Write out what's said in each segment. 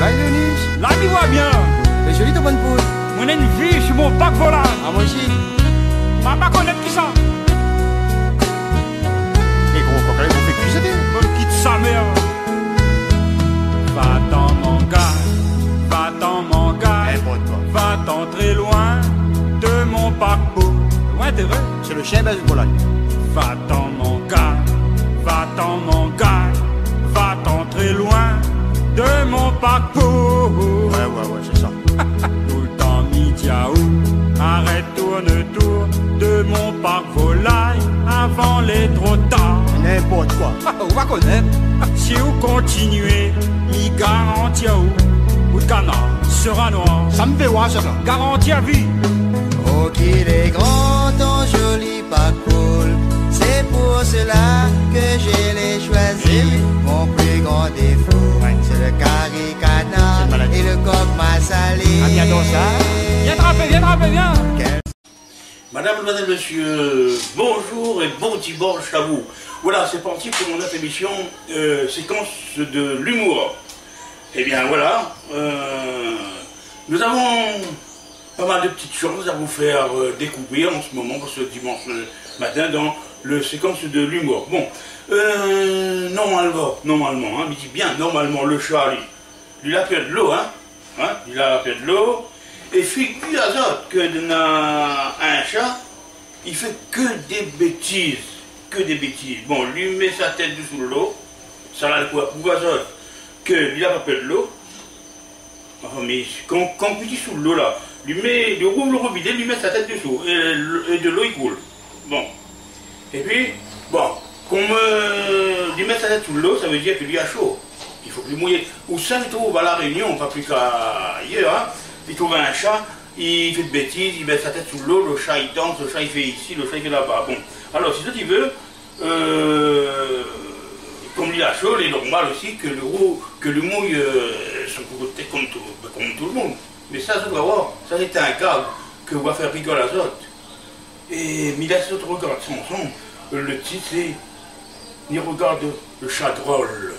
Là, Denis. Là, tu vois bien. C'est joli ta bonne poule. Mon une vie sur mon bac volant. Ah, moi aussi. Ma pas connaître qui ça. Les gros coquins, ils faire cuisiner. Bonne quitte sa mère. Va-t'en, mon gars. Va-t'en, mon gars. Eh. Va-t'en très loin de mon parcours. Loin, t'es vrai. C'est le chien belge de Pologne. Va-t'en, mon gars. Va-t'en, mon de mon parcours. Ouais, ouais, ouais, c'est ça. Tout le temps midiaou, arrête, tourne tour de mon parc volaille avant les trop tard. N'importe quoi. On va connaître. Si vous continuez, il garantit à vous. Ou le canard sera noir. Ça me fait voir, ça. Garantie à vie. Oh qu'il est grand ton joli parcours pour cela que je l'ai choisi Mon plus grand défaut C'est le maladie. Et le coq m'a salé Ah, bien donc ça. Viens trapper, viens trapper, viens. Madame, madame, monsieur, bonjour et bon dimanche à vous. Voilà, c'est parti pour notre émission euh, séquence de l'humour. Eh bien voilà, euh, nous avons pas mal de petites choses à vous faire euh, découvrir en ce moment, pour ce dimanche matin, dans le séquence de l'humour. Bon, euh, normalement, normalement, hein, mais dis bien normalement, le chat, lui, il a fait de l'eau, hein, hein, il a fait de l'eau, et figure azote que dans un chat, il fait que des bêtises, que des bêtises. Bon, lui met sa tête sous l'eau, ça l'a quoi pour azote que lui a pas fait de l'eau. Enfin, mais quand, quand il dit sous l'eau là, lui met, lui rouvre le robinet, lui met sa tête dessous, et, le- et de l'eau il coule. Bon. Et puis, bon, qu'on me lui mette sa tête sous l'eau, ça veut dire qu'il lui a chaud. Il faut que lui mouiller. Ou ça, il trouve à la Réunion, pas plus qu'ailleurs, hein. Il trouve un chat, il fait de bêtises, il met sa tête sous l'eau, le chat il danse, le chat il fait ici, le chat il fait là-bas. Bon. Alors, si toi tu veux, euh, comme il a chaud, il est normal aussi que le, roux, que le mouille euh, son côté comme comme tout le monde. Mais ça, vous allez voir, ça c'est un gag que va faire rigoler mais si autre regarde son son, le titre c'est Ni regarde le chat drôle.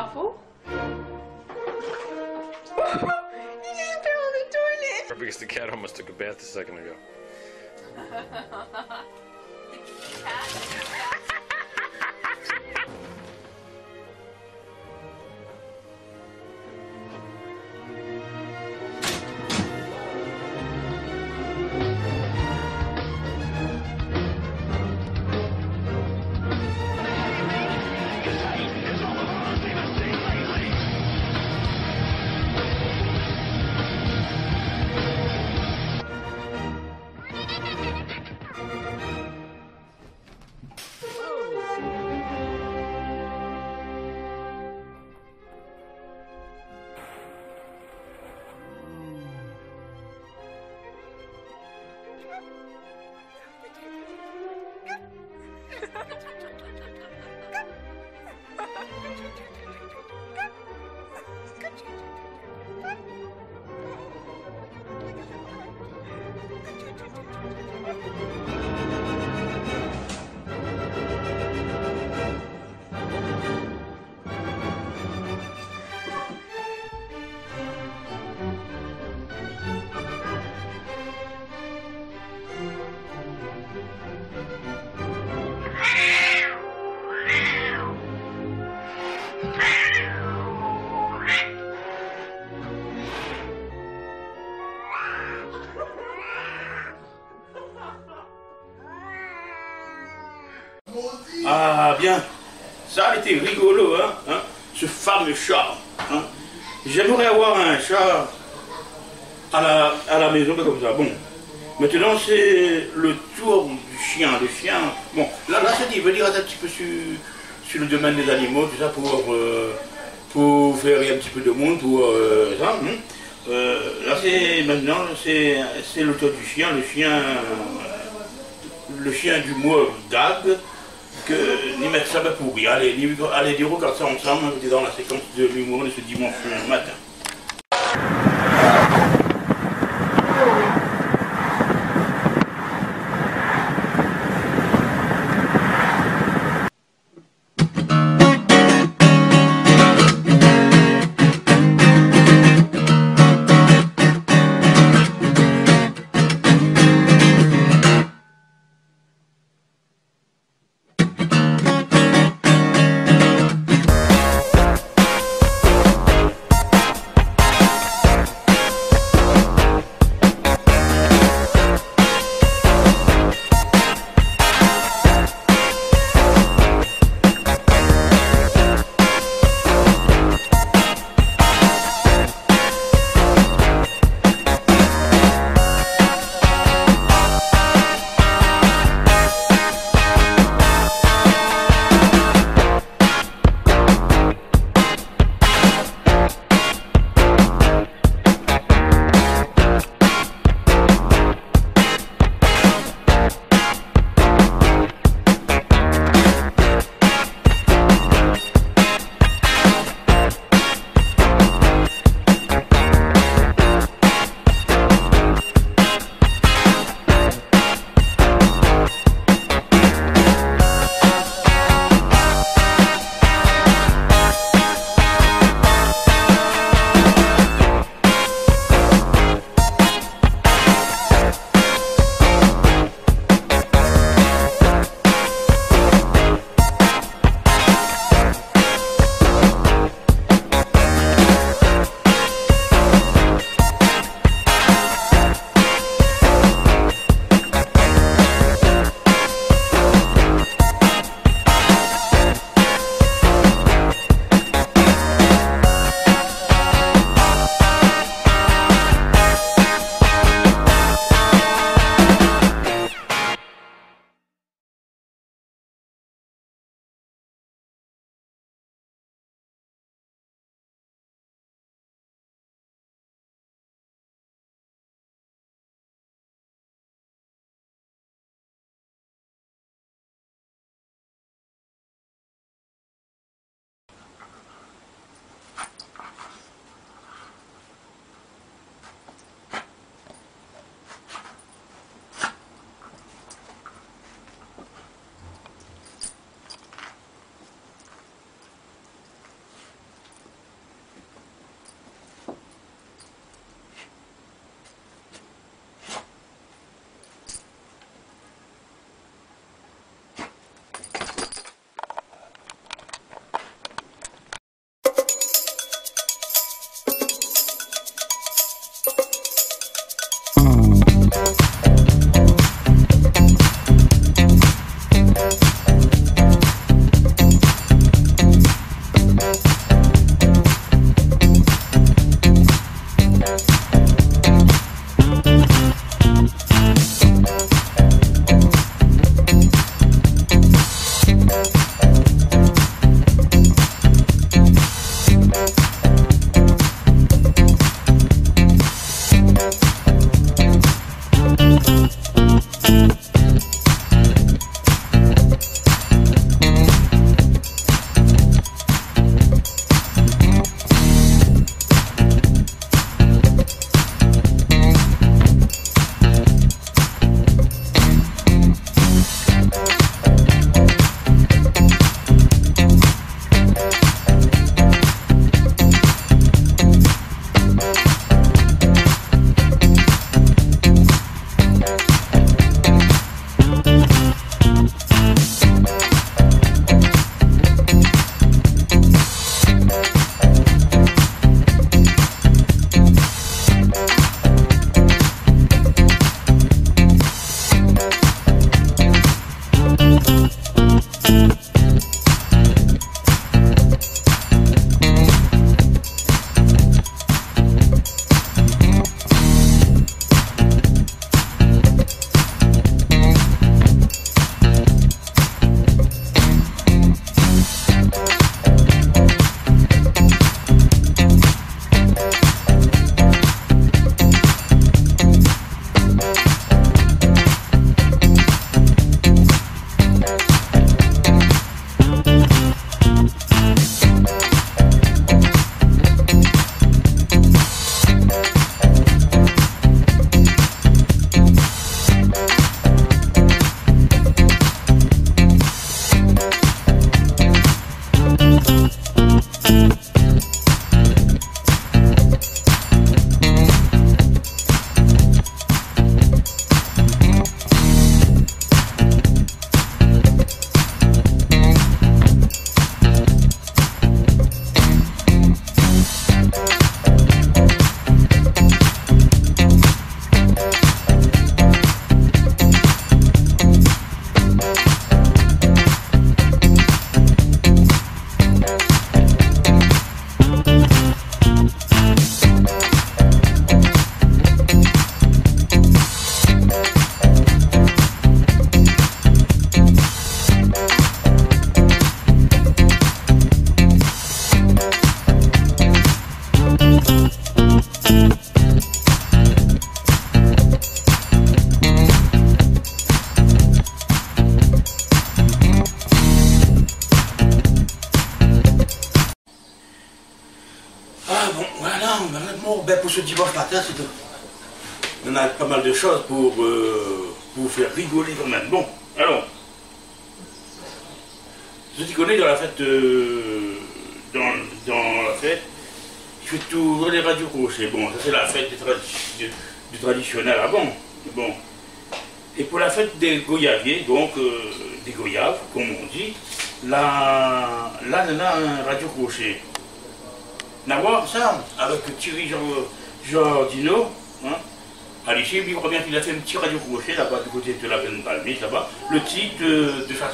Waffle? you just fell on the toilet! Because the cat almost took a bath a second ago. Ah fameux chat. Hein. J'aimerais avoir un chat à la, à la maison comme ça. Bon, maintenant c'est le tour du chien. Le chien, bon, là, là c'est dit, venir un petit peu sur, sur le domaine des animaux, tout ça, pour, euh, pour faire un petit peu de monde, pour euh, ça. hein. Euh, là c'est maintenant, c'est le tour du chien, le chien, le chien du mois d'Ag que ni mettre ça va pourrir. Allez, allez, dire ça ensemble dans la séquence de l'humour de ce dimanche matin. Ah dans, la fête, je fais toujours les radios crochets. Bon, ça c'est la fête du, traditionnel avant. Bon. Et pour la fête des goyaviers, donc euh, des goyaves, comme on dit, là, là, on a un radio crochet. D'avoir ça, avec Thierry Jean- Jardino, hein, à il revient qu'il a fait un petit radio crochet là-bas, du côté de la palmiste, là-bas. Le titre de, de sa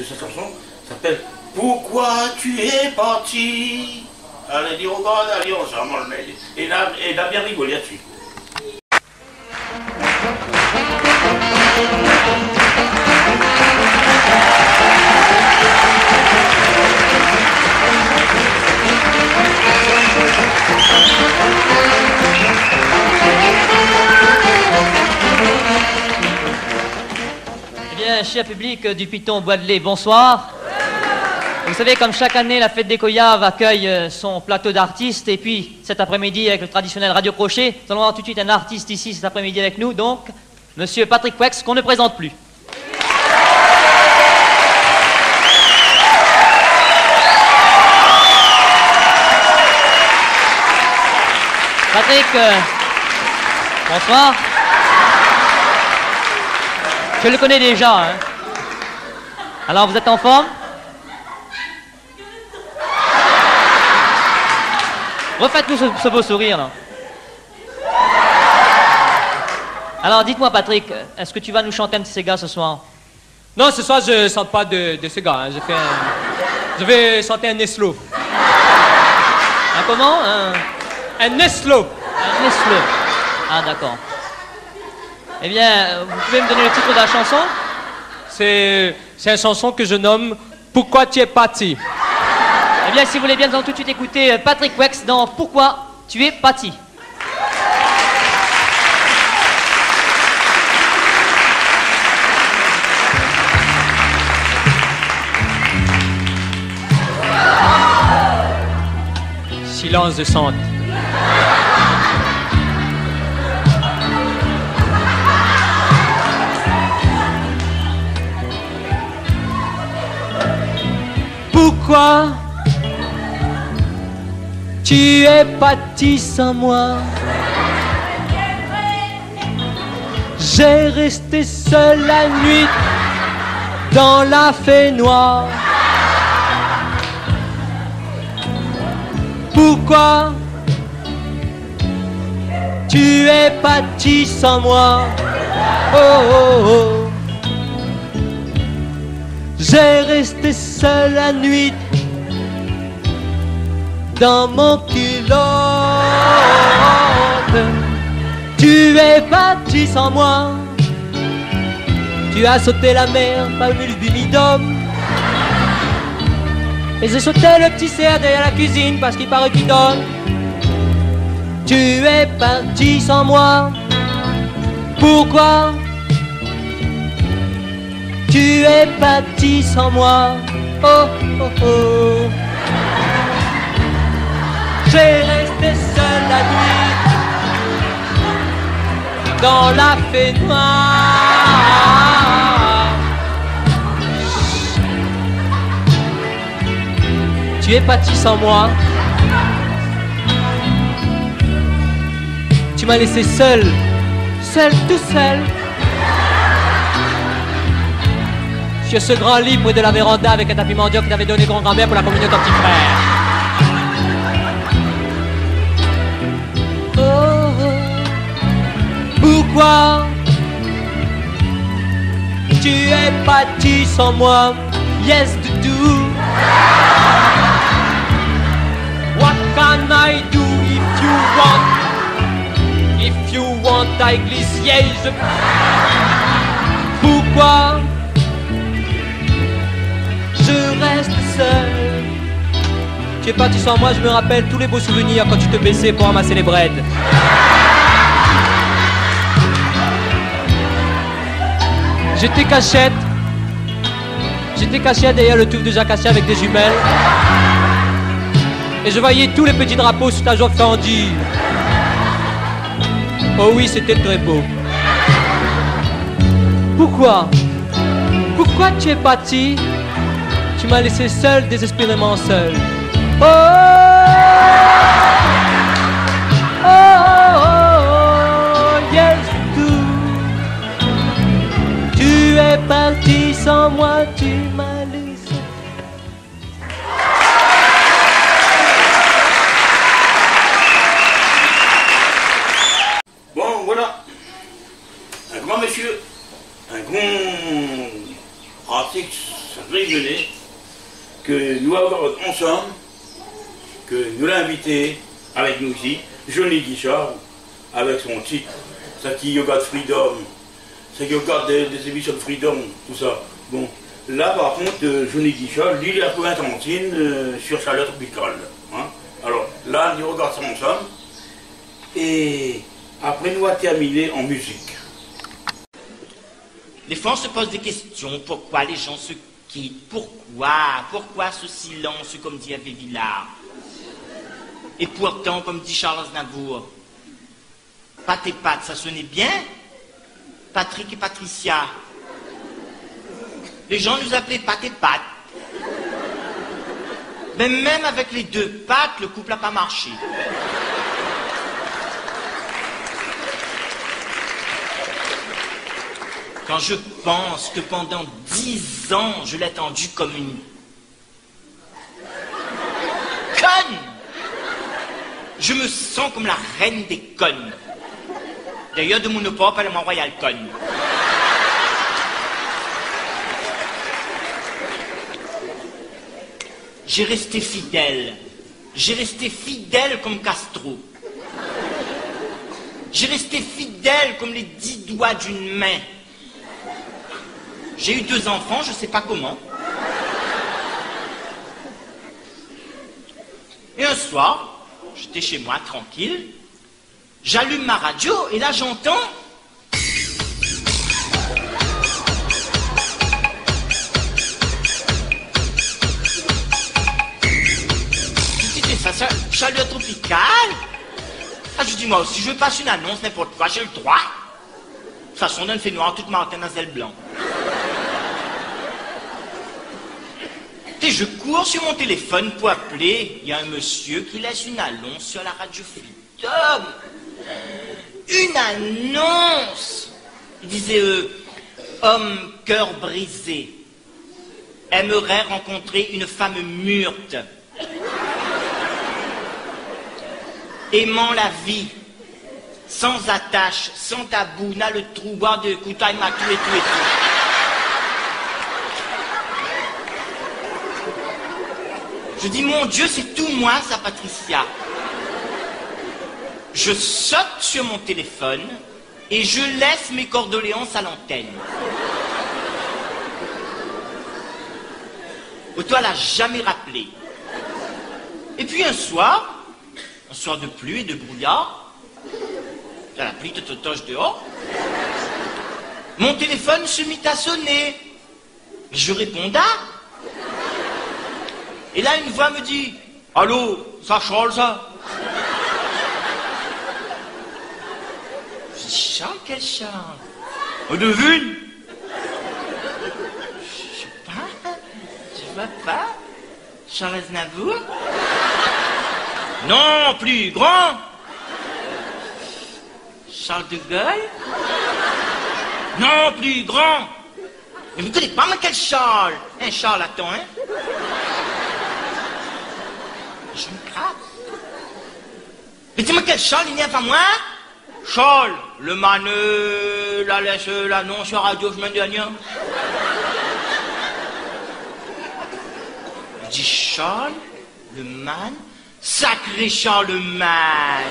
de sa chanson, s'appelle Pourquoi tu es parti? Allez, dire au gars, allez, ensemble, et là, et là, bien rigolé là-dessus. Bien, cher public du Piton Bois de Lait, bonsoir. Vous savez, comme chaque année, la fête des Coyaves accueille euh, son plateau d'artistes. Et puis, cet après-midi, avec le traditionnel Radio Crochet, nous allons avoir tout de suite un artiste ici cet après-midi avec nous. Donc, monsieur Patrick Wex, qu'on ne présente plus. Patrick, euh, bonsoir. Je le connais déjà. Hein. Alors, vous êtes en forme? Refaites-nous ce, ce beau sourire, là. Alors, dites-moi, Patrick, est-ce que tu vas nous chanter un ces gars ce soir? Non, ce soir, je ne chante pas de, de ce gars. hein. Je, fais un- je vais chanter un eslo. Un comment? Un- Un Neslo. Un Neslo. Ah, d'accord. Eh bien, vous pouvez me donner le titre de la chanson? C'est une chanson que je nomme Pourquoi tu es parti? Eh bien, si vous voulez bien, nous allons tout de suite écouter euh, Patrick Wex dans Pourquoi tu es parti. Silence de centre. Pourquoi tu es parti sans moi? J'ai resté seul la nuit dans la fée noire. Pourquoi tu es parti sans moi? Oh oh oh J'ai resté seul la nuit dans mon culotte. Tu es parti sans moi. Tu as sauté la mer parmi le bimidum. Et j'ai sauté le petit cerf derrière la cuisine parce qu'il paraît qu'il donne. Tu es parti sans moi. Pourquoi Tu es parti sans moi. Oh oh oh. J'ai resté seul la nuit dans la fée noire. Tu es parti sans moi. Tu m'as laissé seul, seul, tout seul. Sur ce grand lit près de la véranda avec un tapis mendiant que t'avais donné grand-grand-mère pour la communion de ton petit frère. Oh, oh. Pourquoi tu es parti sans moi? Yes, to do. What can I do if you want? If you want, I glisse, je... Pourquoi Tu es parti sans moi, je me rappelle tous les beaux souvenirs quand tu te baissais pour ramasser les breads. J'étais cachette. J'étais cachette derrière le touffe de jacacia avec des jumelles. Et je voyais tous les petits drapeaux sous ta jambe fendue. Oh oui, c'était très beau. Pourquoi? Pourquoi tu es parti? Tu m'as laissé seul, désespérément seul. Oh, oh, oh, oh, yes, tout. Tu es parti sans moi, tu m'as nous avons ensemble, que nous l'a invité avec nous ici, Johnny Guichard, avec son titre, ça qui Yoga de Freedom, ça qui Yoga des, émissions de Freedom, tout ça. Bon, là par contre, euh, Johnny Guichard, lui, il a trouvé euh, sur lettre tropicale. Hein. Alors là, nous regardons ça ensemble. Et après, nous allons terminer en musique. Des fois, se pose des questions. Pourquoi les gens se quittent Pourquoi Pourquoi ce silence, comme dit Hervé Villard? Et pourtant, comme dit Charles Aznavour, Pat et Pat, ça sonnait bien Patrick et Patricia. Les gens nous appelaient Pat et Pat. Mais même avec les deux pattes, le couple n'a pas marché. Quand je pense que pendant dix ans, je l'ai attendu comme une conne, je me sens comme la reine des connes. D'ailleurs, de mon pop, elle m'a royal conne. J'ai resté fidèle. J'ai resté fidèle comme Castro. J'ai resté fidèle comme les dix doigts d'une main. J'ai eu deux enfants, je sais pas comment. Et un soir, j'étais chez moi tranquille, j'allume ma radio et là j'entends ça, chaleur tropicale Ah, je dis, moi aussi, je passe une annonce, n'importe quoi, j'ai le droit. De toute façon, on fait noir toute dans zèle blanc. Et je cours sur mon téléphone pour appeler. Il y a un monsieur qui laisse une annonce sur la radio Freedom. Une annonce Il disait, euh, homme cœur brisé, aimerait rencontrer une femme mûrte, aimant la vie, sans attache, sans tabou, n'a le trou, boire de m'a tout et tout et tout. Je dis, mon Dieu, c'est tout moi, ça, Patricia. Je saute sur mon téléphone et je laisse mes cordoléances à l'antenne. Auto, n'a jamais rappelé. Et puis un soir, un soir de pluie et de brouillard, la pluie de toche dehors, mon téléphone se mit à sonner. Je réponda. Et là, une voix me dit Allô, ça Charles, ça? Je dis quel Charles On devine. Je sais pas, je vois pas. Charles Aznavour? Non, plus grand. Charles de Gaulle? Non, plus grand. Mais vous ne connaissez pas, moi, quel Charles? Un Charles, attends, hein? Je me gratte. Mais dis-moi quel Charles il n'y a pas moi Charles, le maneux, la laisse, l'annonce radio semaine dernière. Je dis Charles, le man, sacré Charles le man.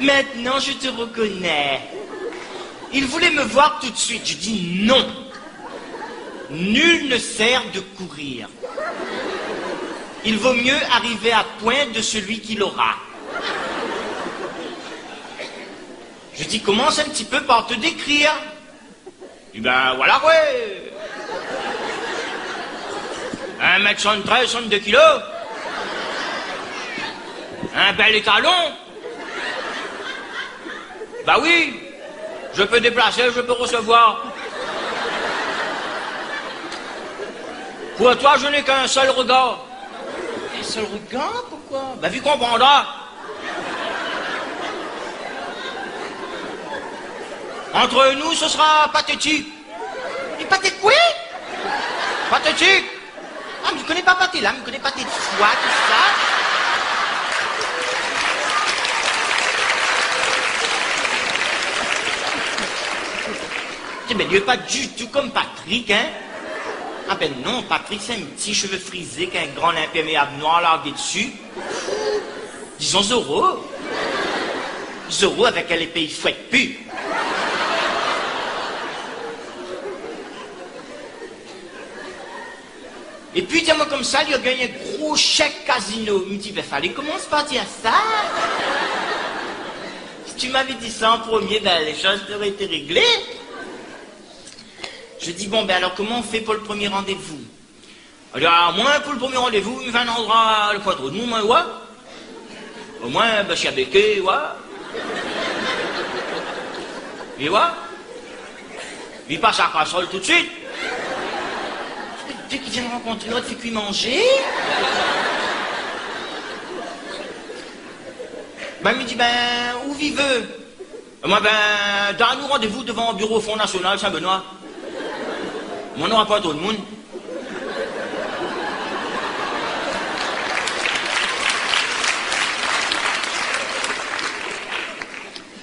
Maintenant je te reconnais. Il voulait me voir tout de suite. Je dis non. Nul ne sert de courir. Il vaut mieux arriver à point de celui qui l'aura. Je dis, commence un petit peu par te décrire. Il dit, ben voilà, ouais. 1m73, 62 kilos. Un bel étalon. Bah oui, je peux déplacer, je peux recevoir. Pour toi, je n'ai qu'un seul regard. Seul regard Pourquoi? Bah, vu qu'on comprendra. Entre nous, ce sera pathétique. Et pathétique, oui Pathétique Ah, mais je connais pas pâté là, mais je connais pâté de foie, tout ça. Mais il n'est pas du tout comme Patrick, hein Ah ben non, Patrick, c'est un petit cheveu frisé qui a un grand imperméable noir largué dessus. Disons Zorro. Zorro avec un épée, fouette plus. Et puis, tiens-moi comme ça, il a gagné un gros chèque casino. Il me dit, ben, fallait commencer par dire ça. Si tu m'avais dit ça en premier, ben, les choses auraient été réglées. Je dis, bon, ben, alors, comment on fait pour le premier rendez-vous? Alors, moi, pour le premier rendez-vous, il fait un endroit, le poitrine, nous, moi, ouais. Au moins, ben, je suis avec eux, ouais. Et ouais. Il passe à la casserole tout de suite. Dès qu'il vient de rencontrer l'autre, fait qu'il manger. Ben, il me dit, ben, où viveux Moi, ben, donne-nous rendez-vous devant le bureau Fonds National Saint-Benoît. Mon nom pas tout le monde.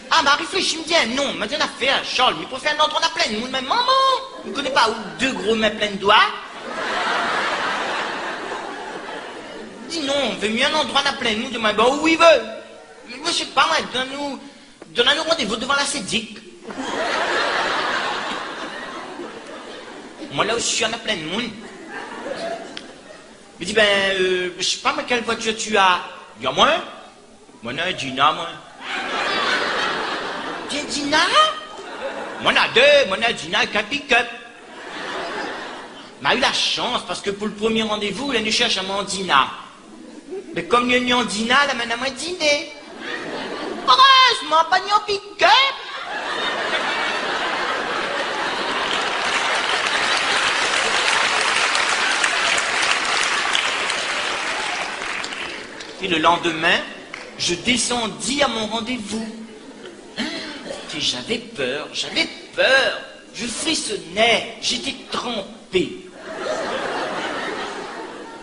Ah, bah, réfléchis, me dit un nom. Maintenant, on a fait un Charles, mais pour faire un autre, on a plein de monde. Mais maman, ne connaissez pas où deux gros mains pleins de doigts? Dis non, on veut mieux un endroit, a plein de monde. Mais bon, où il veut je sais pas, moi, donne-nous, donne-nous rendez-vous devant la sédic. Moi, là où je suis, on a plein de monde. Il dit, ben, euh, je sais pas, mais quelle voiture tu as? Il dit, ah, moi Moi, j'ai un Dina, moi. Un Dina Moi, j'en ai deux. Moi, j'ai Dina avec un pick-up. M'a eu la chance, parce que pour le premier rendez-vous, il nous cherche à mon Dina. Mais comme il y a un Dina, la madame a dîner. Heureusement, pas en pick-up. Et le lendemain, je descendis à mon rendez-vous. Hein? Et j'avais peur, j'avais peur. Je frissonnais, j'étais trempé.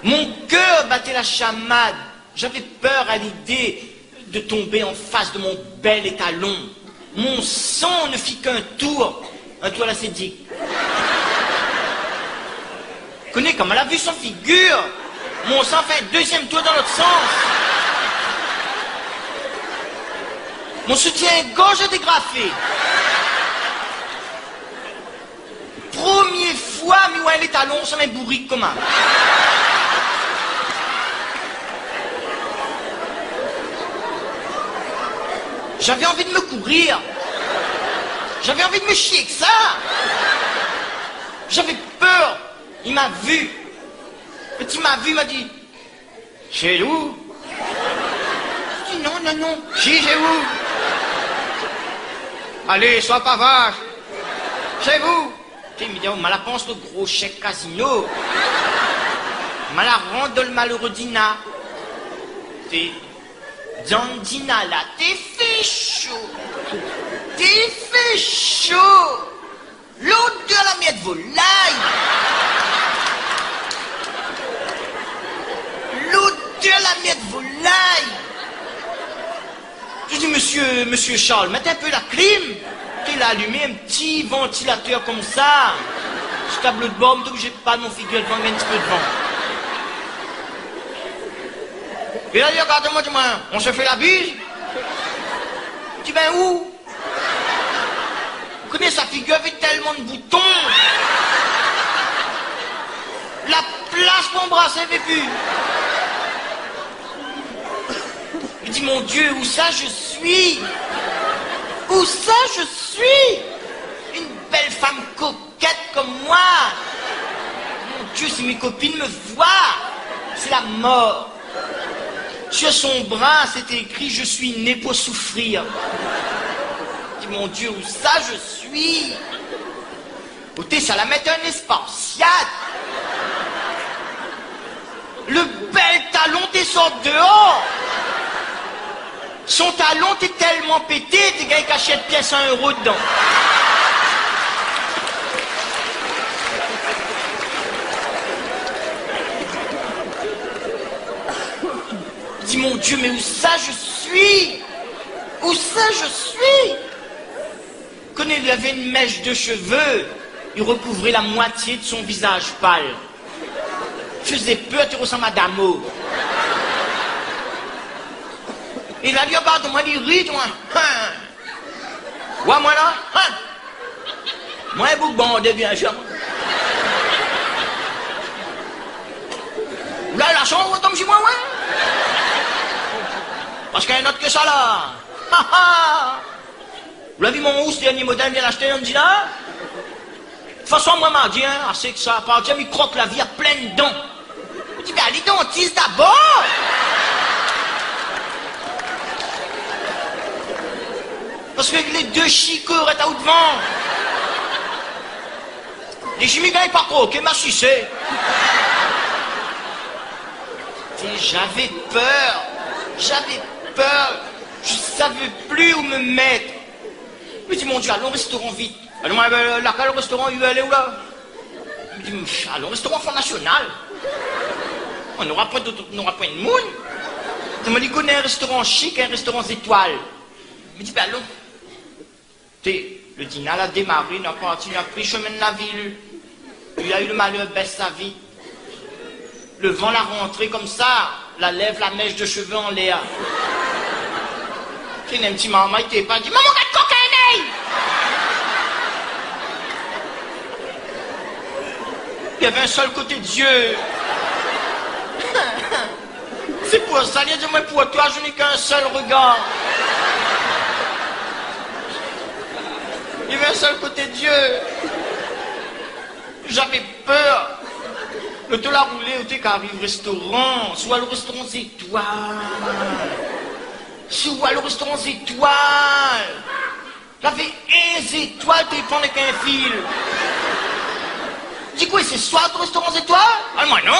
Mon cœur battait la chamade. J'avais peur à l'idée de tomber en face de mon bel étalon. Mon sang ne fit qu'un tour, un tour la sédique. Connais comme elle a vu son figure. Mon sang fait deuxième tour dans l'autre sens. Mon soutien-gorge a dégrafé. Première fois, mi ouais, les talons, ça m'a bourri comme un. J'avais envie de me courir. J'avais envie de me chier que ça. J'avais peur. Il m'a vu. Petit m'a vu, il m'a dit Chez où? Je dis non, non, non. Si, chez vous. Allez, sois pas vache. Chez vous. Tu me dit, oh, la pense le gros chèque casino. Mal la rendre le malheureux Dina. T'es dans Dina là, t'es fait chaud. T'es fait chaud. L'autre de la miette volaille. L'odeur la miette volaille. Je dis, monsieur, monsieur Charles, mettez un peu la clim. Il a allumé un petit ventilateur comme ça. Ce tableau de bord, donc j'ai pas mon figure devant, mais un petit peu devant. Il a dit, regardez-moi, dis-moi, on se fait la bise Tu viens où? Vous connaissez sa figure avec tellement de boutons. La place pour embrasser, avait plus. Il dit, mon Dieu, où ça je suis? Où ça je suis? Une belle femme coquette comme moi. Mon Dieu, si mes copines me voient, c'est la mort. Sur son bras, c'était écrit Je suis né pour souffrir. Je dis, mon Dieu, où ça je suis? Écoutez, ça la met un espace. Le bel talon descend dehors. Son talon t'es tellement pété, t'es gars qui achètent pièce un euro dedans. Dis mon Dieu, mais où ça je suis? Où ça je suis? Connais, il avait une mèche de cheveux, il recouvrait la moitié de son visage pâle. Faisait peur, tu ressembles à Damo. Il a dit, regarde, moi, il rit, moi. Ouais, moi, là. Moi, vous bandez bien sûr. Là, la chambre tombe chez moi, ouais. Parce qu'il y a un autre que ça, là. Ha, ha. Vous l'avez vu mon housse, dernier modèle, vient l'acheter, on me dit là De toute façon, moi, m'a dit, hein, assez que ça, par Dieu, il croque la vie à pleine dents. Je dis, ben, allez, dentiste d'abord Parce que les deux chicots étaient au devant. Les chimiques n'avaient pas croqué, m'a sucé. J'avais peur. J'avais peur. Je savais plus où me mettre. Je me dis, mon Dieu, allons au restaurant vite. Allons, euh, là, le restaurant, il est où là? Je me dis, allons au restaurant Front National. On n'aura n'aura pas de moune. Je me dit, connais un restaurant chic, un restaurant étoile. Je me dis, ben allons. Le dîner a démarré, il a parti, il a pris chemin de la ville. Il a eu le malheur de baisser sa vie. Le vent l'a rentré comme ça, la lèvre, la mèche de cheveux en l'air. J'ai un petit maman, il t'est pas dit, maman, regarde cocaïne! Il y avait un seul côté de Dieu. C'est pour ça, il a dit, pour toi, je n'ai qu'un seul regard. Il y avait un seul côté Dieu. J'avais peur. Le tout l'a roulé, au t'es qu'arrive au restaurant, soit le restaurant étoile. Soit le restaurant étoile. J'avais un étoile, t'es pas avec un fil. Dis quoi, c'est soit le restaurant étoile Ah, moi non.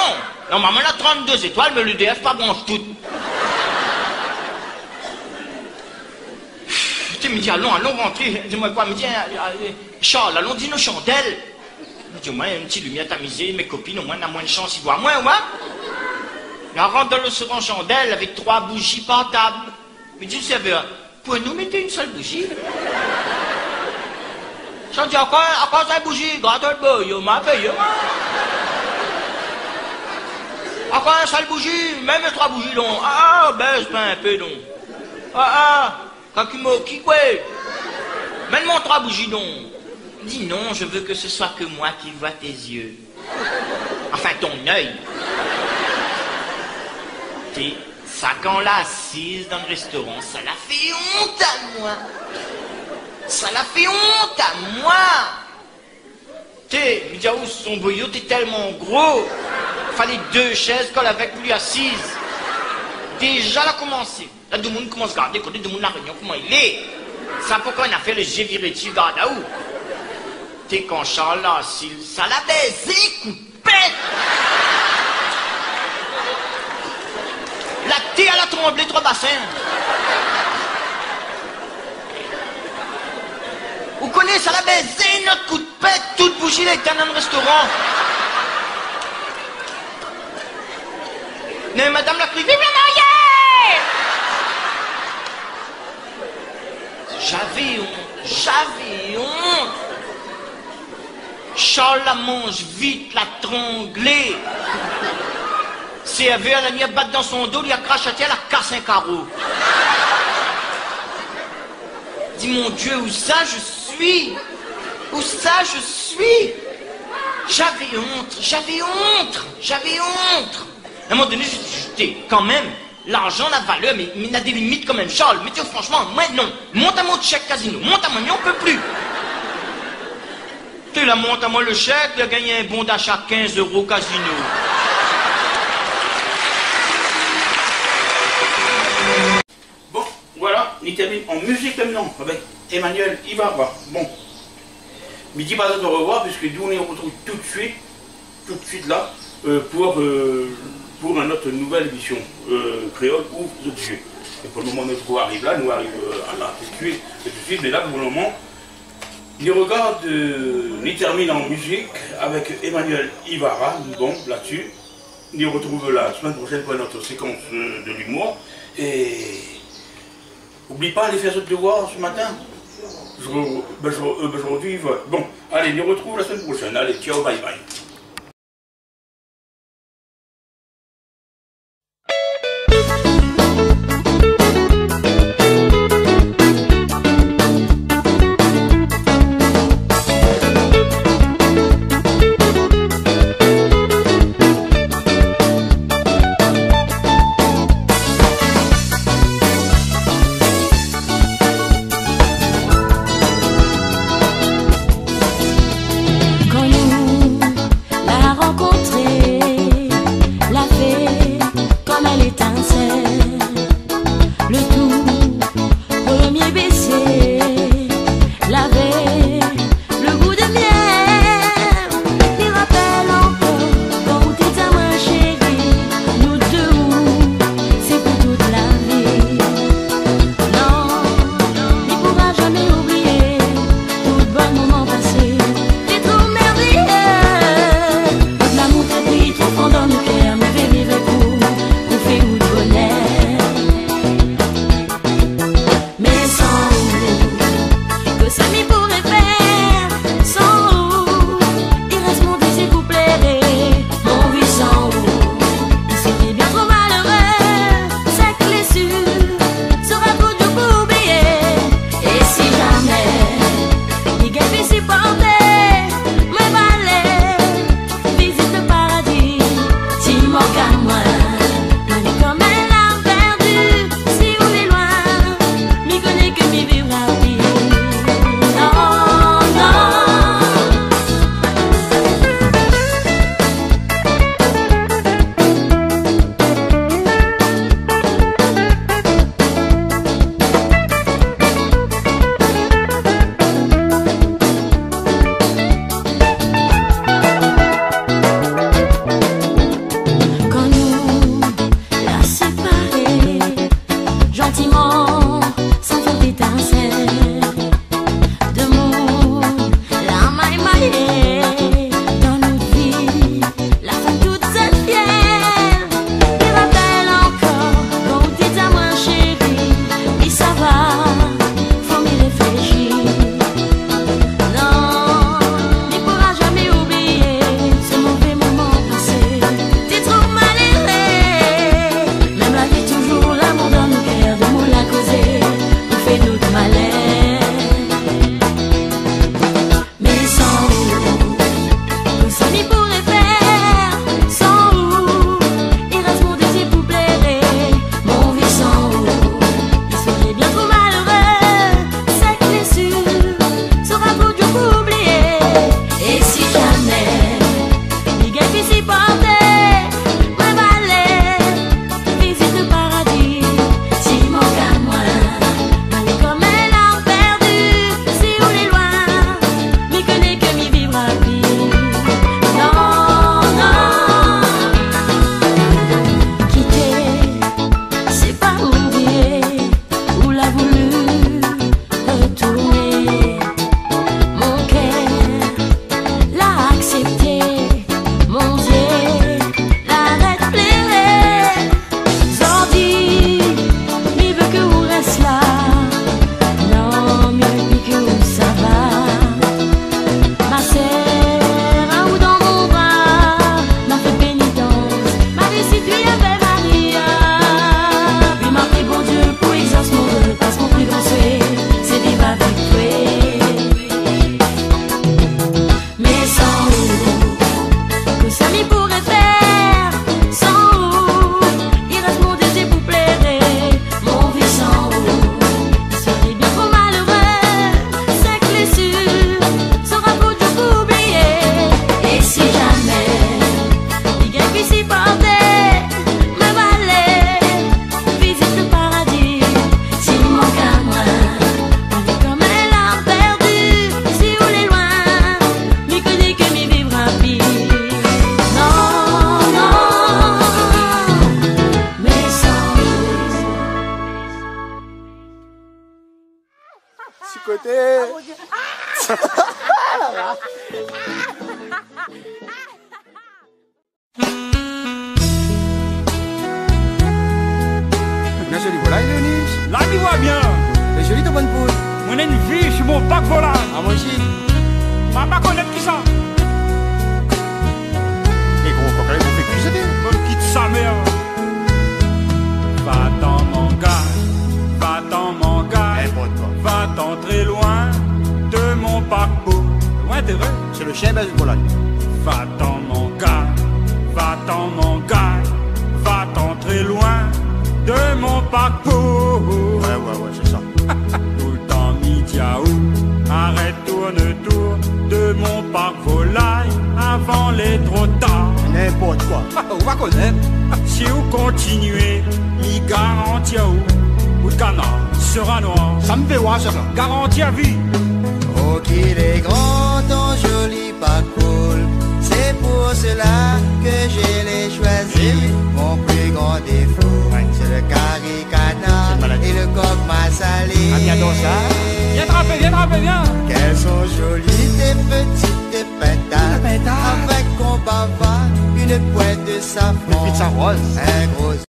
Normalement, on a 32 étoiles, mais l'UDF pas branche toutes. Me dis, allons, allons rentrer. Dis-moi quoi, me dit, Charles, allons dire nos chandelles. Je dis, au moins, une petite lumière tamisée, mes copines, au moins, on a moins de chance, ils voient moins, ouais. On rentre dans le restaurant chandelle avec trois bougies par table. Me dit, c'est vrai, pouvez nous mettre une seule bougie? J'en dis, à quoi, à quoi ça bougie Gratte le beau, m'a payé. À quoi une seule bougie Même trois bougies, non. Ah, baisse pas un peu, non. Ah, ah, Kakimo, qui quoi Mène-moi trois bougies. Dis non, je veux que ce soit que moi qui vois tes yeux. Enfin, ton œil. T'es, ça, quand l'a assise dans le restaurant, ça l'a fait honte à moi. Ça l'a fait honte à moi. T'es, Midiaou, son boyau, t'es tellement gros. Fallait deux chaises qu'elle avec lui assise. Déjà, elle a commencé. Là, tout le monde commence à regarder, quand tout le monde la réunion, comment il est? Ça, pourquoi on a fait le G viré dessus, garde à où? T'es quand l'a assise, ça l'a baisé, coup de pète. La thé, elle a tremblé, trois bassins. Vous connaissez, ça l'a baisé, notre coup de pète, toute bougie, elle dans le restaurant. Mais madame la crié, vive la mariée J'avais honte, j'avais honte. Charles la mange vite, la tronglée. Si elle veut, elle a mis à battre dans son dos, il a crachaté, elle a cassé un carreau. Dis mon Dieu, où ça je suis? Où ça je suis? J'avais honte, j'avais honte, j'avais honte. À un moment donné, je dis, j'étais quand même, l'argent, la valeur, mais, mais il a des limites quand même. Charles, mais tu franchement, moi non. Monte à mon chèque casino, monte à moi, mais on peut plus. Tu la monte à moi le chèque, a gagné un bon d'achat 15 euros casino. Bon, voilà, il termine en musique maintenant avec Emmanuel Ibarra. Bon, midi pas de revoir puisque nous on les retrouve tout de suite, tout de suite là, euh, pour, euh, pour notre nouvelle émission euh, Créole ou de Dieu. Et pour le moment, notre coup arrive là, nous arrive euh, à là tout de suite, mais là pour le moment, il regarde, il termine en musique avec Emmanuel Ibarra, bon, là-dessus. Il retrouve la semaine prochaine pour notre séquence euh, de l'humour. Et Oublie pas de faire ce devoir ce matin. Je, ben, euh, ben. Bon, allez, on retrouve la semaine prochaine. Allez, ciao, bye bye. Volaille, Denis. Là, tu vois bien. C'est joli ta bonne poule. On a une vie sur mon bac volant. Ah, moi aussi. Ma pas connaître qui ça. Et gros coquin, vous fait cuisiner? Bonne quitte sa mère. Va-t'en, mon gars. Va-t'en, mon gars. Eh. Va-t'en très loin de mon parcours. Loin, t'es vrai? C'est le chien belge de volaille. Va-t'en, mon parcours. Ouais, ouais, ouais, c'est ça. Tout le temps mi-diaou, arrête, tourne tour de mon parc volaille avant les trop tard. N'importe quoi. On va connaître. Si vous continuez, mi garantie à ou le canard sera noir. Ça me fait voir ça. Garantie à vie. Oh, qu'il est grand, ton joli parcours. C'est pour cela que je l'ai choisi. Mon plus grand défaut, c'est le maladie. et le coq m'a salé. Ah, bien donc ça. Viens viens viens. Qu'elles sont jolies tes petites pétales. Avec qu'on bava une pointe de safran. Une pizza rose. Un gros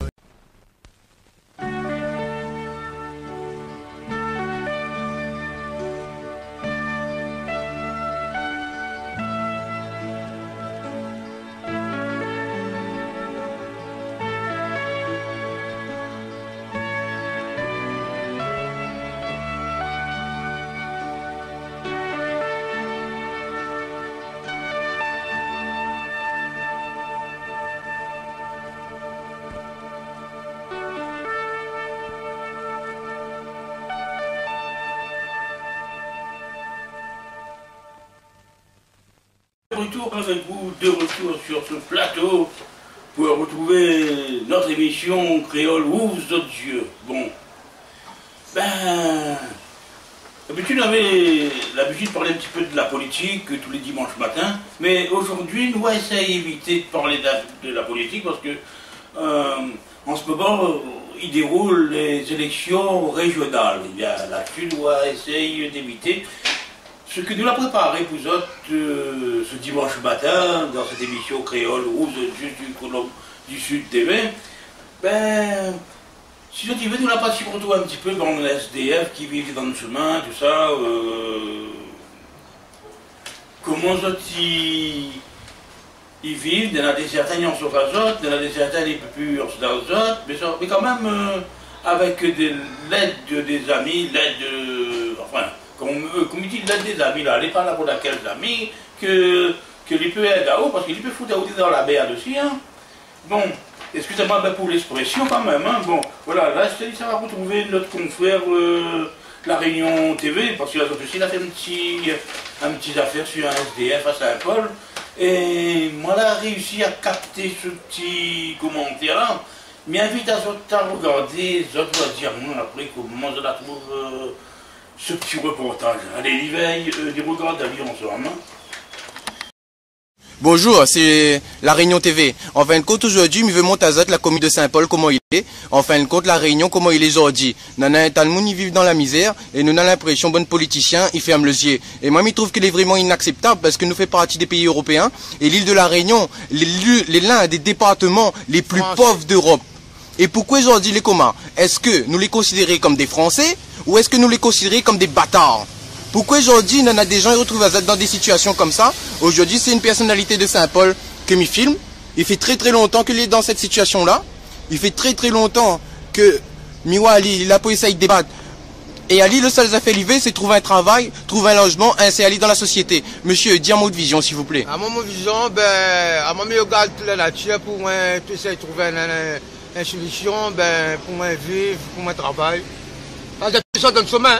Avec vous, de retour sur ce plateau pour retrouver notre émission Créole ouvre d'autres yeux. Bon, ben, d'habitude on avait l'habitude de parler un petit peu de la politique tous les dimanches matins, mais aujourd'hui nous allons essayer d'éviter de parler de la, politique parce que euh, en ce moment il déroule les élections régionales. La Sudois essaye d'éviter ce que nous a préparé pour autres euh, ce dimanche matin dans cette émission créole rouge du, du, du Sud TV. Ben, si tu veux, nous la passé pour un petit peu dans le SDF qui vivent dans le chemin, tout ça. Euh, comment ils, ils vivent, il y en a des certains qui en sont pas autres, il y en a des plus en sont autres, mais, quand même euh, avec l'aide des amis, l'aide de. Enfin, comme, comme il dit, l'aide des amis, là, elle n'est pas là pour laquelle amis, que, que lui peut aider à haut, parce qu'il peut foutre à dans la mer aussi, hein. Bon, excusez-moi pour l'expression quand même, hein. Bon, voilà, là, ça va retrouver notre confrère. Euh, la Réunion TV, parce que la aussi, il a fait un petit, un petit affaire sur un SDF à Saint-Paul. Et moi, là, réussi à capter ce petit commentaire-là. M'invite à, à regarder, je dois dire moi après comment je la trouve euh, ce petit reportage. Allez, l'éveil, euh, des regards d'avis ensemble. Hein. Bonjour, c'est la Réunion TV. En fin de compte, aujourd'hui, je veux montrer la commune de Saint-Paul, comment il est. En fin de compte, la Réunion, comment il est aujourd'hui. Nous avons un vivent dans la misère, et nous avons l'impression, bon politicien, il ferme le yeux. Et moi, je trouve qu'il est vraiment inacceptable, parce que nous faisons partie des pays européens, et l'île de la Réunion, l'un des départements les plus pauvres d'Europe. Et pourquoi aujourd'hui les communs Est-ce que nous les considérons comme des Français, ou est-ce que nous les considérons comme des bâtards? Pourquoi aujourd'hui, en a des gens qui retrouvent dans des situations comme ça? Aujourd'hui, c'est une personnalité de Saint-Paul que me filme. Il fait très très longtemps qu'il est dans cette situation-là. Il fait très très longtemps que Miwa Ali, a pas essayé de débattre. Et Ali, le seul fait lever, c'est trouver un travail, trouver un logement, aller dans la société. Monsieur, dis un mot de vision, s'il vous plaît. À mon vision, ben, à mon regarde la nature pour moi, de trouver une, solution, ben, pour moi vivre, pour moi travailler. Parce que ça dans le chemin.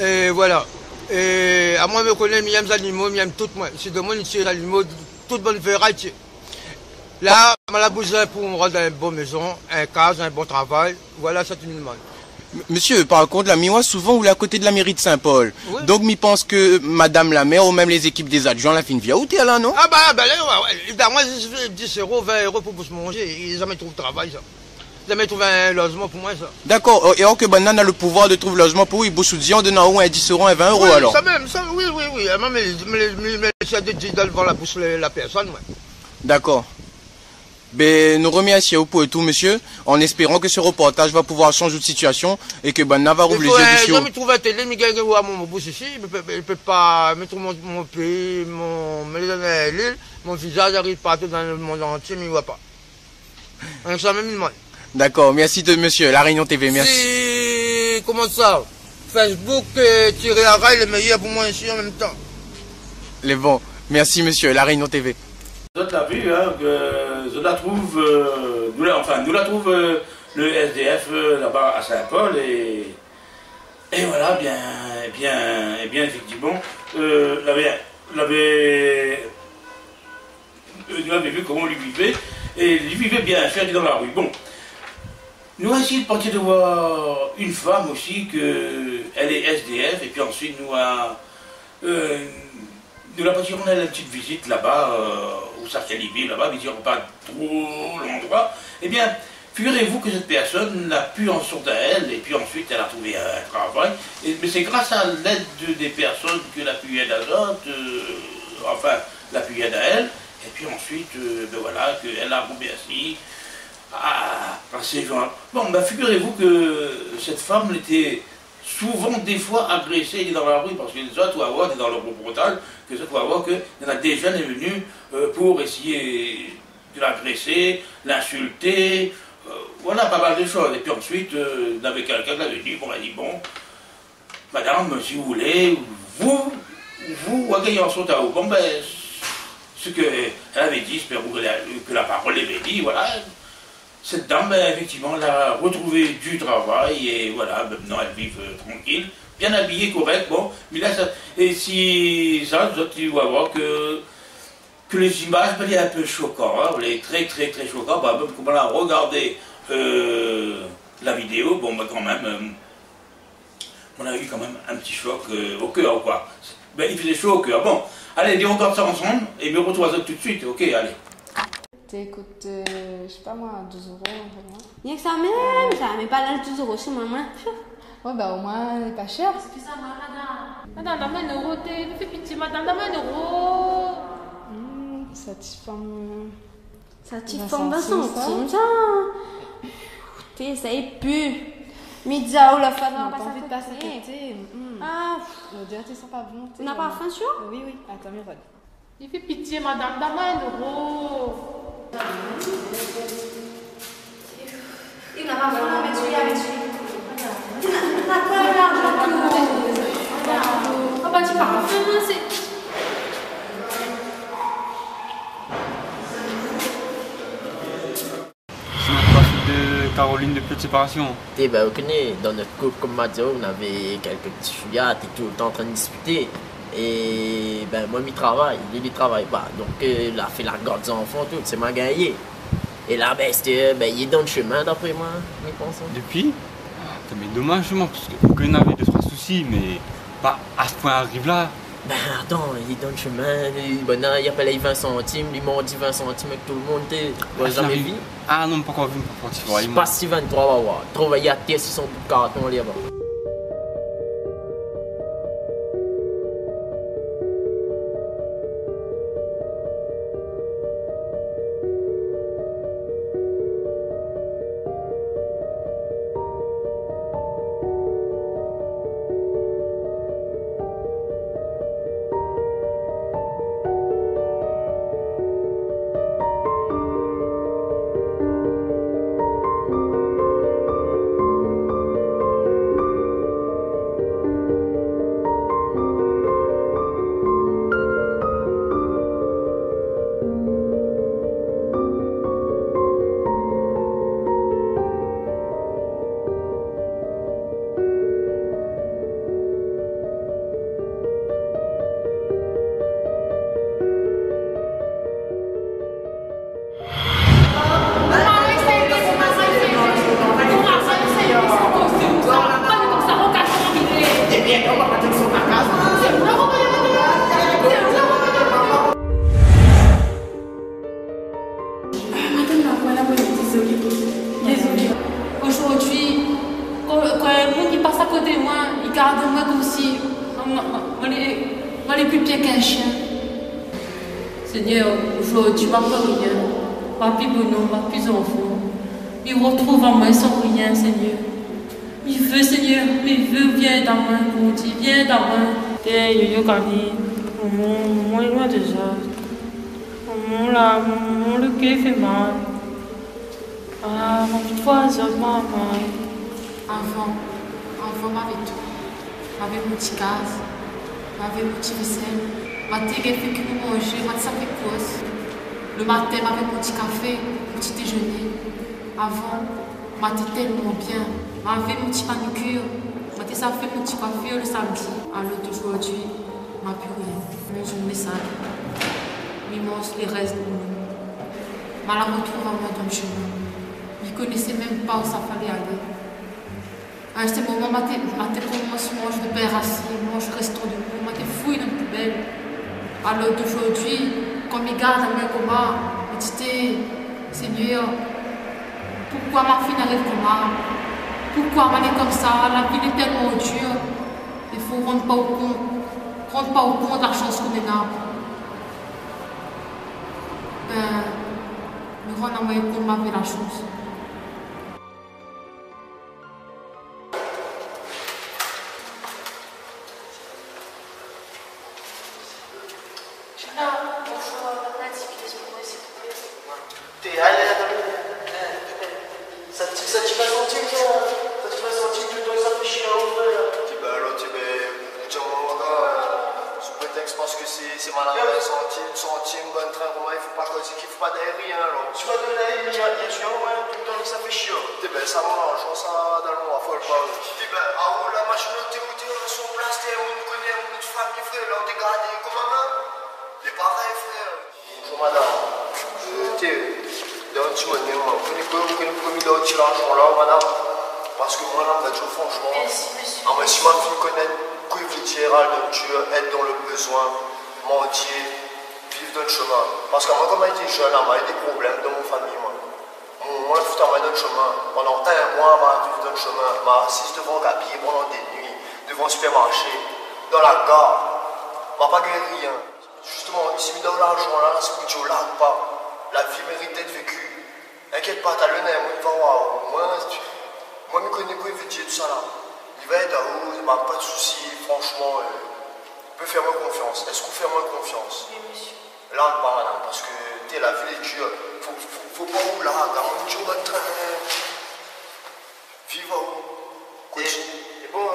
Et voilà. Et à moi, je connais mes animaux, j'aime tout moi. C'est de moi, les animaux, toute bonne variété. Là, je la pour me rendre une bonne maison, un case, un bon travail. Voilà, c'est une demande. Monsieur, par contre, la Miwa, souvent, vous est à côté de la mairie de Saint-Paul. Donc, je pense que Madame la maire ou même les équipes des adjoints la fin via. Où t'es là, non Ah, bah, bah, là, ouais, ouais. Moi, je 10 euros, 20 euros pour se manger. Ils n'ont jamais trouvé de travail, ça jamais trouvé un logement pour moi, ça. D'accord, et or que Banane a le pouvoir de trouver un logement pour lui, il dit on donne un 10 euros, un 20 euros oui, alors. Ça même, ça, oui, oui, oui. Mais, mais, mais, mais, la bouche la personne, ouais. D'accord. Ben, nous remercions pour tout, monsieur, en espérant que ce reportage va pouvoir changer de situation et que Banana va rouvrir les yeux. Je trouve un télé, mais quelqu'un voit mon bouche ici, il ne peut, pas mettre mon, mon pays, mon, mon visage arrive partout dans le monde entier, mais il ne voit pas. On s'en même monde. D'accord, merci de monsieur, La Réunion TV, merci. Si, comment ça? Facebook, euh, tirer la rail, le meilleur pour moi ici en même temps. Les bons, merci monsieur, La Réunion TV. Vous avez vu, hein, que je la trouve, euh, nous enfin, nous la trouve euh, le SDF là-bas à Saint-Paul et, et voilà, bien, bien, bien effectivement, l'avait, l'avait, nous avait vu comment lui vivait et il vivait bien, faire dans la rue. Bon, nous avons essayé de partir de voir une femme aussi, que elle est SDF, et puis ensuite nous avons euh, nous la on a petite visite là-bas, Sarcalibi, là-bas, mais on pas trop l'endroit. Eh bien, figurez-vous que cette personne n'a pu en sortir à elle, et puis ensuite elle a trouvé un travail. mais c'est grâce à l'aide des personnes que la pu aider à euh, enfin, la pu à elle, et puis ensuite, euh, ben voilà, qu'elle a roulé assis. Ah, ces gens. Bon, ben figurez-vous que cette femme était souvent des fois agressée dans la rue parce que autres doivent avoir dans leur reportage que ça doit avoir qu'il y en a des jeunes venus euh, pour essayer de l'agresser, l'insulter, euh, voilà pas mal de choses. Et puis ensuite, euh, il y avait quelqu'un qui avait dit, bon, elle dit, bon, madame, si vous voulez, vous, vous, vous en saute à haut. Bon, ben, ce qu'elle avait dit, j'espère que la parole avait dit, voilà, cette dame, ben, effectivement, elle a retrouvé du travail et voilà, maintenant elle vit euh, tranquille, bien habillée, correct, bon, mais là, ça, et si ça, tu vas voir que, que les images, ben, est un peu choquant, hein, elle est très très très choquant, bah, même quand on a regardé euh, la vidéo, bon, ben, quand même, euh, on a eu quand même un petit choc au cœur, quoi. Ben, il faisait chaud au cœur. Bon, allez, on regarde ça ensemble et me retrouve tout de suite, ok, allez. T'écoutes, euh, je sais pas moi, 12 euros, un peu moins. Rien que ça même, ça, mais pas là 12 euros chez moi, moi. Ouais, bah au moins, elle est pas chère. Excusez-moi, madame. Madame, donne-moi un euro, t'es- fais pitié, madame, donne-moi un euro. Hmm, ça te forme. Ça te 20 forme 20 centimes, ça. centimes, ça. T'es, ça est plus. Mizza ou la femme, On n'a pas envie de passer à côté. Ah, On dirait que t'es pas volonté. On n'a pas faim, sûr? Oui, oui. Attends, mais regarde. Il fait pitié, madame, donne-moi un euro. Caroline depuis de séparation. Et ben, vous connaissez, dans notre couple, comme Mathieu, on avait quelques petits fuyards, et tout le temps en train de discuter. Et ben, moi, il travaille, lui, il travaille pas. Donc, euh, il a fait la garde des enfants, tout, c'est ma gagné. Et là, ben, c'était, ben, il est dans le chemin, d'après moi, je pense. Depuis? Ah, Mais dommage, justement, parce qu'on avait deux, trois soucis, mais pas à ce point arrive là. Ben, attends, il est dans le chemin, il, ben, non, il a payé 20 centimes, ils m'ont dit 20 centimes avec tout le monde, t'es, Ah, jamais vu. Ah non, pas encore vu, pas encore Je sais pas si 23 va voir. Trouve, il y a tes 600 cartons là-bas. Ma. Ma ma plus enfant. Il retrouve en moi sans rien, Seigneur. Il veut, Seigneur, il veut, viens dans moi, mon Dieu, dans moi. Yo-yo déjà. Le fait mal. Ah, mon maman. Avant, avant, m'avait tout. M'avait mon petit gaz, m'avait mon petit vaisselle. Ma télé fait que ma ça fait. Le matin, m'avait mon petit café, mon petit déjeuner. Avant, m'avait tellement bien. M'avait mon petit manucure. M'avait ça fait mon petit coiffure le samedi. Alors d'aujourd'hui, m'a plus rien. Mon journée sale. Il mange les restes de nous. Mais la retrouve en moi dans le chemin. Il connaissait même pas où ça fallait aller. À ce moment, ma tête commence mange de père assis, mange restant debout, ma fouille dans la poubelle. Alors d'aujourd'hui, quand il garde moi coma, il dit Seigneur, pourquoi ma fille n'arrive comme ça Pourquoi elle est comme ça? La vie est tellement dure. Il faut rendre pas au compte, rendre pas au compte la chance qu'on est là. Ben, nous rendons moi compte ma vie la chance. T'es d'un petit moment, vous connaissez combien de tirage là, madame Parce que moi, là, on dire franchement, mais si ma fille connaît que générale de Dieu, être dans le besoin, mendier, vivre dans le chemin. Parce que moi, quand j'étais jeune, j'ai eu des problèmes dans mon famille. Moi, moi tout en dans le chemin. Pendant un mois, j'ai vécu dans le chemin. J'ai assis devant cabinet pendant des nuits, devant le supermarché, dans la gare. Je n'ai pas gagné rien. Justement, ici, dans l'argent, là, la spirituelle, là, ou pas. La vie mérite d'être vécue. Inquiète pas, t'as le nez, moi, il va voir. Moi, moi, je connais quoi, il veut dire tout ça là. Il va être à haut, il m'a pas de soucis, franchement. Euh, peut faire moi confiance. Est-ce qu'on fait moi confiance? Oui, monsieur. Là, pas madame, parce que t'es la vie est dure. Faut, faut, faut pas où là, garde tu vas train. Vive à où Continue. Et bon,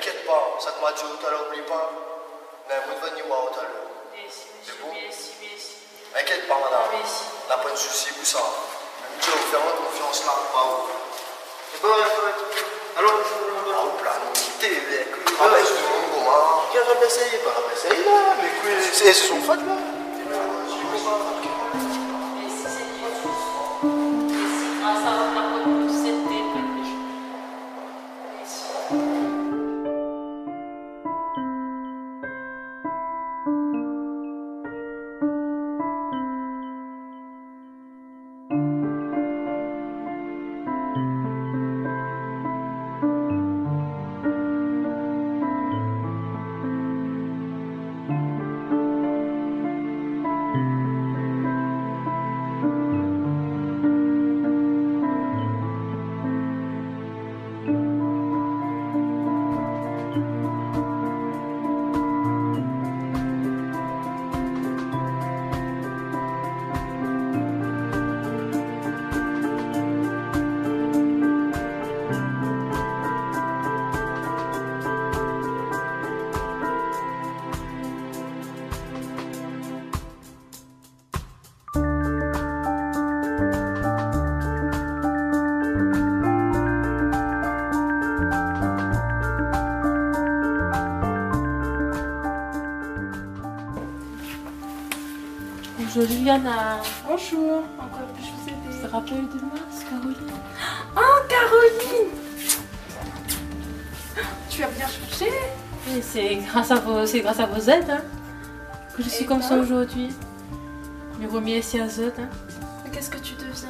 inquiète pas, ça. Que m'a dit tout à l'heure, oublie pas. Non, vous devez venir voir tout à l'heure. C'est bon? Inquiète pas, madame. N'a pas de souci pour ça. Dieu, fais-moi confiance là. Waouh. C'est bon, alors, ben, je a essayé Pas essayé là. Mais c'est son fait là. Bonjour. Encore puis-je vous aider Tu te rappelles de moi, Caroline Oh, Caroline Tu as bien Oui, c'est grâce à vos, grâce à vos aides hein, que je suis Et comme ça aujourd'hui. Mais remercie à eux. Hein. Mais qu'est-ce que tu deviens?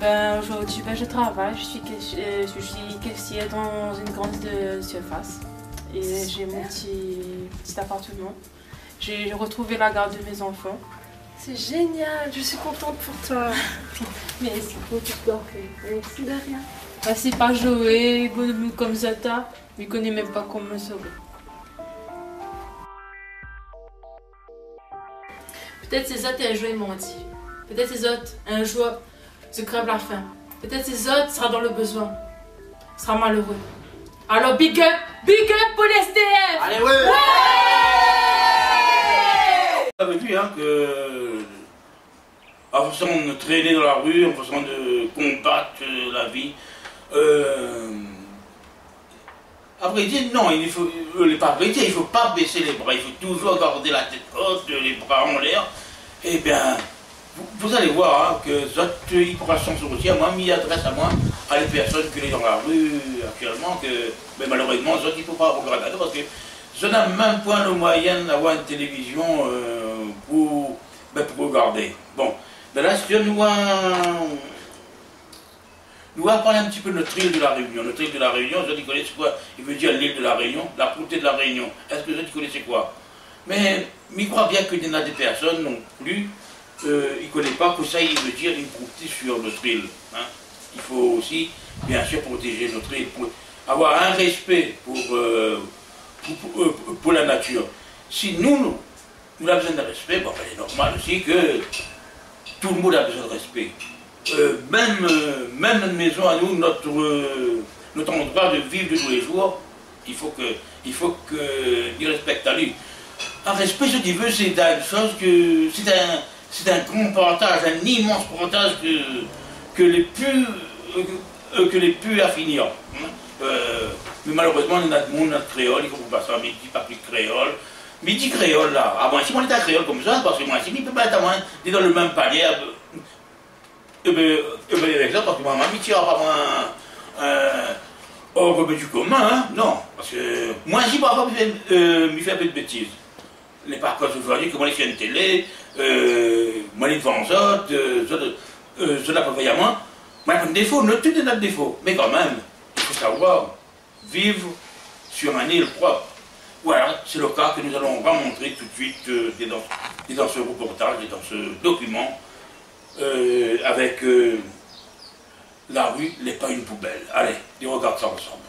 Ben aujourd'hui, ben, je travaille. Je suis, euh, je suis caissière dans une grande euh, surface et j'ai mon petit, petit appartement. J'ai retrouvé la garde de mes enfants. C'est génial, je suis contente pour toi. Mais c'est beaucoup de Merci de rien. Bah, c'est pas jouer bonhomme comme Zata, mais il connaît même pas comment sauver. Peut-être ces autres un jour ils m'ont dit. Peut-être ces autres un jour se crèvent la faim. Peut-être ces autres sera dans le besoin. Sera malheureux. Alors big up, big up pour les STF Allez, ouais. Vous avez vu hein, que, en façon de traîner dans la rue, en façon de combattre la vie, euh, à vrai dire, non, il faut, euh, pas il ne faut pas baisser les bras, il faut toujours garder la tête haute, les bras en l'air. Eh bien, vous, allez voir hein, que cette hypertension routière, moi, m'y adresse à moi, à les personnes qui sont dans la rue actuellement, que mais malheureusement, ça, il ne faut pas regarder parce que je n'ai même point le moyen d'avoir une télévision euh, pour, ben, pour regarder. Bon, ben là, si nous va, nous va parler un petit peu de notre île de la Réunion. Notre île de la Réunion, je dis connaissez quoi? Il veut dire l'île de la Réunion, la portée de la Réunion. Est-ce que je connaissez quoi? Mais il croit bien qu'il y en a des personnes non plus, euh, il ne connaît pas que ça, il veut dire une portée sur notre île. hein. Il faut aussi, bien sûr, protéger notre île, pour avoir un respect pour, euh, euh, pour la nature. Si nous, nous, nous avons besoin de respect, bon, ben, c'est normal aussi que tout le monde a besoin de respect. Euh, même, euh, même notre maison à nous, notre, euh, notre endroit de vivre de tous les jours, il faut que, il faut que, il respecte à lui. Un respect, ce qu'il veut, c'est une chose que, c'est un, c'est un grand partage, un immense partage que, que les plus, euh, que les plus finir. hein. Mais malheureusement, il y a monde notre créole, il faut pas ça, midi, pas plus de créole. Midi créole là. Ah bon, si on est créole comme ça, parce que moi, si il peut pas être moi, il est dans le même panier. Eh bien, avec ça, parce que moi, ma tire pas moins. Euh, hors du commun, hein, non. Parce que moi, si parfois, je fais, euh, me fait un peu de bêtises. Les par contre, aujourd'hui, comment les fait une télé, euh, moi, les devant autres, euh, euh, cela peut faire à moi. Moi, un défaut, tout est notre défaut. Mais quand même, il faut savoir vivre sur un île propre. Voilà, c'est le cas que nous allons remontrer tout de suite euh, dans, et dans ce reportage et dans ce document euh, avec euh, la rue n'est pas une poubelle. Allez, on regarde ça ensemble.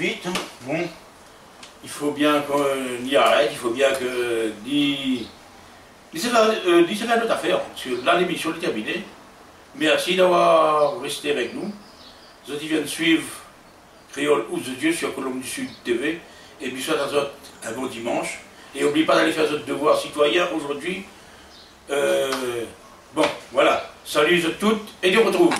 Hein, bon, il faut bien qu'on y arrête, il faut bien que d'ici euh, là notre affaire, parce que là l'émission est terminée. Merci d'avoir resté avec nous. Ceux qui viennent suivre Créole ou de Dieu sur Colombe du Sud TV. Et puis soit un bon dimanche. Et n'oubliez pas d'aller faire votre devoir citoyen aujourd'hui. Euh, bon, voilà. Salut à toutes et on retrouve.